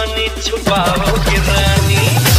बेईमानी छुपाओगे रानी?